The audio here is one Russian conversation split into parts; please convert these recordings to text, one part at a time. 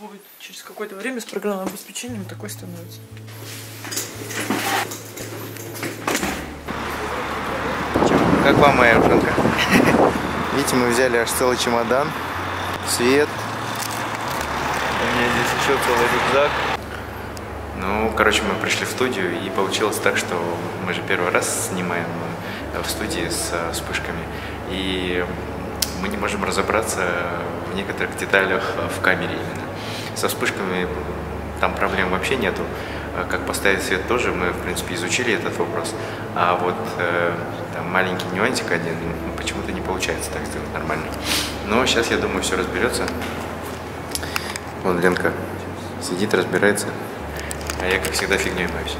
будет через какое-то время с программным обеспечением такой становится. Как вам моя ушанка? Видите, мы взяли аж целый чемодан, свет. У меня здесь еще целый рюкзак. Ну, короче, мы пришли в студию, и получилось так, что мы же первый раз снимаем э, в студии с э, вспышками. И мы не можем разобраться в некоторых деталях э, в камере именно. Со вспышками там проблем вообще нету. А Как поставить свет тоже, мы, в принципе, изучили этот вопрос. А вот э, там маленький нюансик один, ну, почему-то не получается так сделать нормально. Но сейчас, я думаю, все разберется. Вон Ленка сидит, разбирается. А я, как всегда, фигней маюсь.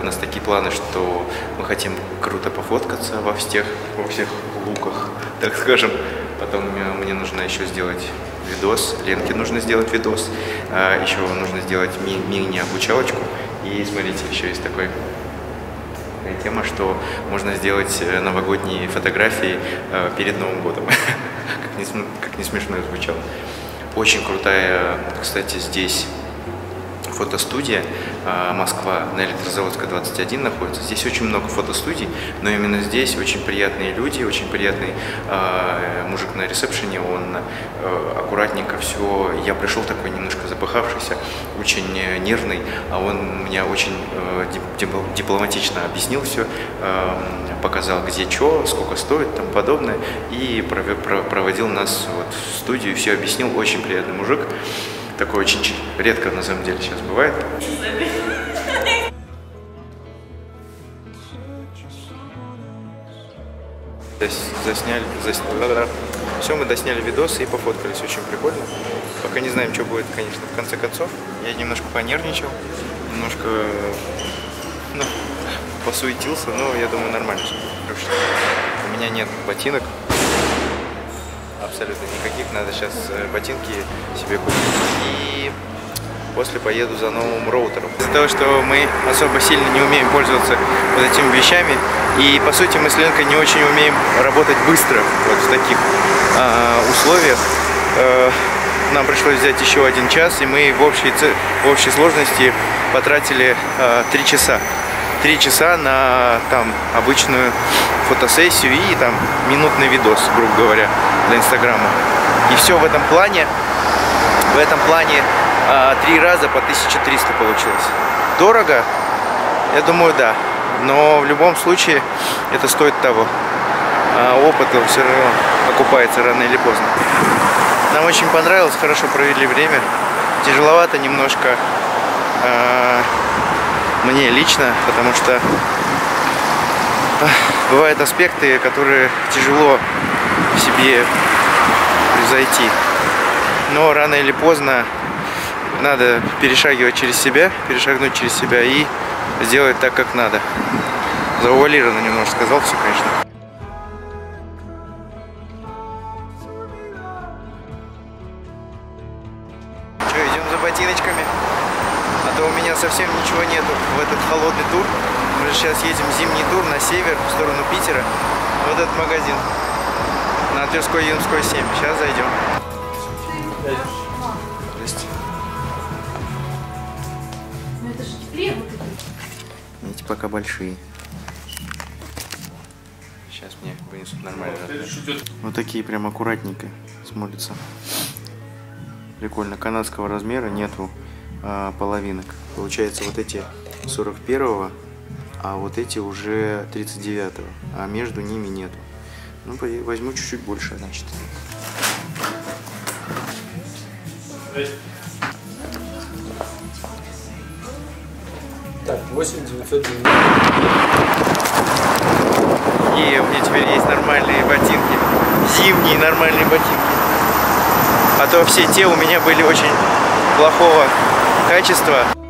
У нас такие планы, что мы хотим круто пофоткаться во всех, во всех луках, так скажем. Потом мне нужно еще сделать видос, Ленке нужно сделать видос. А еще нужно сделать ми- мини-обучалочку. И смотрите, еще есть такой тема, что можно сделать э, новогодние фотографии э, перед Новым годом. Как не см- Как не смешно звучало. Очень крутая, кстати, здесь фотостудия а, Москва на Электрозаводской 21 находится. Здесь очень много фотостудий, но именно здесь очень приятные люди, очень приятный а, мужик на ресепшене, он э, аккуратненько все. Я пришел такой немножко запыхавшийся, очень нервный, а он меня очень дип- дип- дипломатично объяснил все, показал где что, сколько стоит тому подобное, и проводил нас вот в студию, все объяснил, очень приятный мужик. Такое очень редко на самом деле сейчас бывает. Зас- Засняли, все, мы досняли видосы и пофоткались, очень прикольно. Пока не знаем, что будет, конечно, в конце концов. Я немножко понервничал, немножко, ну, посуетился, но я думаю, нормально У меня нет ботинок, абсолютно никаких. Надо сейчас э, ботинки себе купить. И после поеду за новым роутером. Из-за того, что мы особо сильно не умеем пользоваться вот этими вещами, и по сути мы с Ленкой не очень умеем работать быстро вот в таких а, условиях, э, нам пришлось взять еще один час, и мы в общей, в общей сложности потратили а, три часа. Три часа на там обычную фотосессию и там минутный видос, грубо говоря, для Инстаграма. И все в этом плане, в этом плане а, три раза по 1300 получилось. Дорого? Я думаю, да. Но в любом случае это стоит того. А опыт все равно окупается рано или поздно. Нам очень понравилось, хорошо провели время. Тяжеловато немножко а, мне лично, потому что ах, бывают аспекты, которые тяжело в себе превзойти. Но рано или поздно надо перешагивать через себя, перешагнуть через себя и сделать так, как надо. Заувалированно немножко сказал все, конечно. Что, идем за ботиночками? А то у меня совсем ничего нету в этот холодный тур. Мы же сейчас едем в зимний тур на север, в сторону Питера. Вот этот магазин. На Тверской Юмской 7. Сейчас зайдем. Здрасте. Ну это же теплее вот это. Эти пока большие. Сейчас мне вынесут нормально. Вот такие прям аккуратненько смотрятся. Прикольно. Канадского размера нету а, половинок. Получается вот эти 41 а вот эти уже 39 а между ними нету. Ну, возьму чуть-чуть больше, значит. Так, 8 990. И у меня теперь есть нормальные ботинки. Зимние нормальные ботинки. А то все те у меня были очень плохого качества.